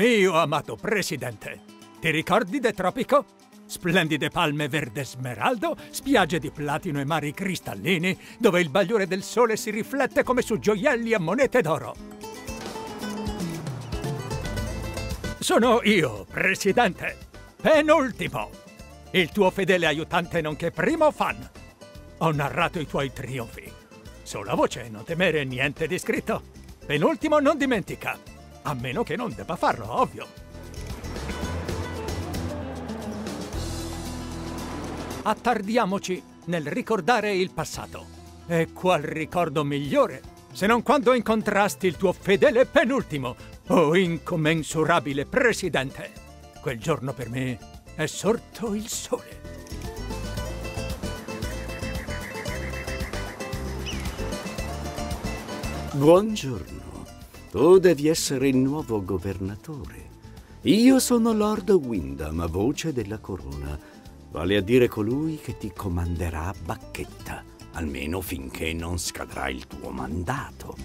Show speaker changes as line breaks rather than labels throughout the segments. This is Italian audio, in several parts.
Mio amato presidente, ti ricordi del tropico? Splendide palme verde smeraldo, spiagge di platino e mari cristallini, dove il bagliore del sole si riflette come su gioielli e monete d'oro. Sono io, presidente, penultimo, il tuo fedele aiutante nonché primo fan. Ho narrato i tuoi trionfi. Sulla voce, non temere niente di scritto. Penultimo non dimentica, a meno che non debba farlo, ovvio. Attardiamoci nel ricordare il passato. E qual ricordo migliore se non quando incontrasti il tuo fedele penultimo, o incommensurabile presidente. Quel giorno per me è sorto il sole.
Buongiorno. Tu devi essere il nuovo governatore. Io sono Lord Wyndham, voce della corona, vale a dire colui che ti comanderà a bacchetta, almeno finché non scadrà il tuo mandato.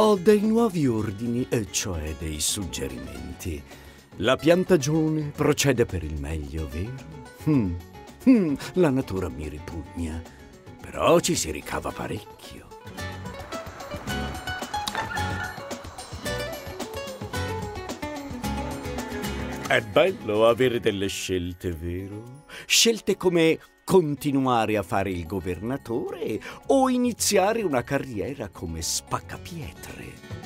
Ho dei nuovi ordini, e cioè dei suggerimenti. La piantagione procede per il meglio, vero? Hmm. Hmm. La natura mi ripugna, però ci si ricava parecchio. È bello avere delle scelte, vero? Scelte come continuare a fare il governatore o iniziare una carriera come spaccapietre.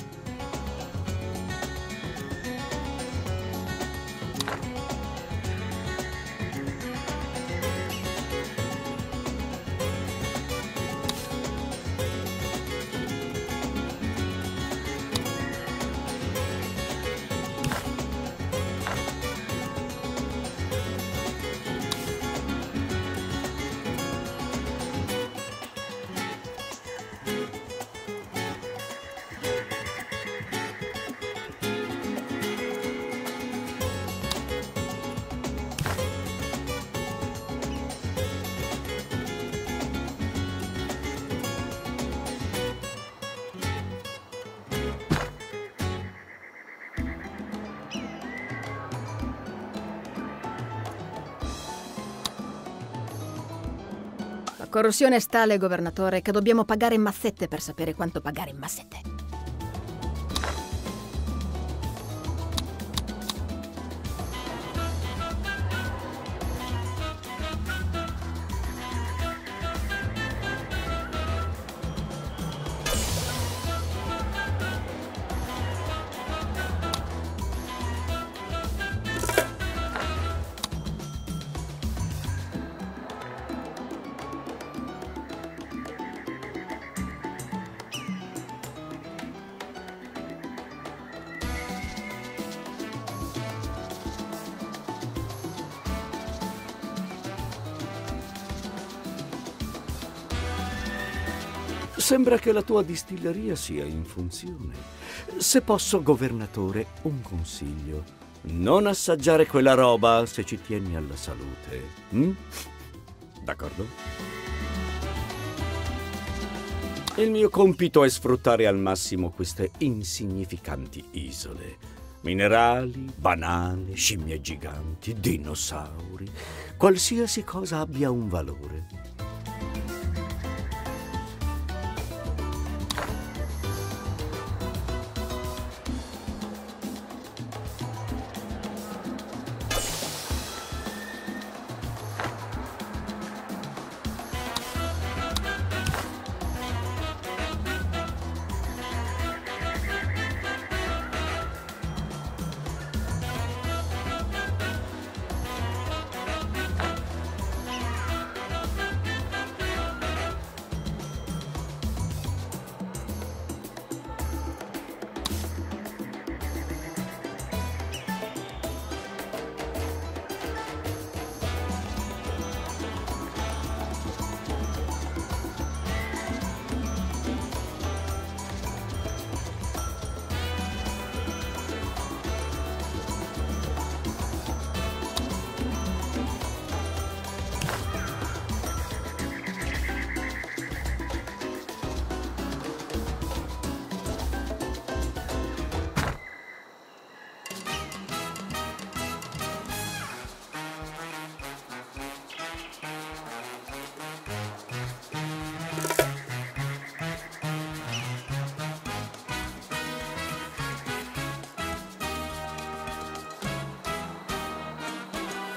Corruzione è tale, governatore, che dobbiamo pagare in mazzette per sapere quanto pagare in mazzette.
Sembra che la tua distilleria sia in funzione. Se posso, governatore, un consiglio. Non assaggiare quella roba se ci tieni alla salute. Mm? D'accordo? Il mio compito è sfruttare al massimo queste insignificanti isole. Minerali, banane, scimmie giganti, dinosauri, qualsiasi cosa abbia un valore.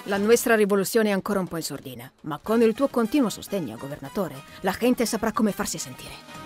La nostra rivoluzione è ancora un po' in sordina, ma con il tuo continuo sostegno, governatore, la gente saprà come farsi sentire.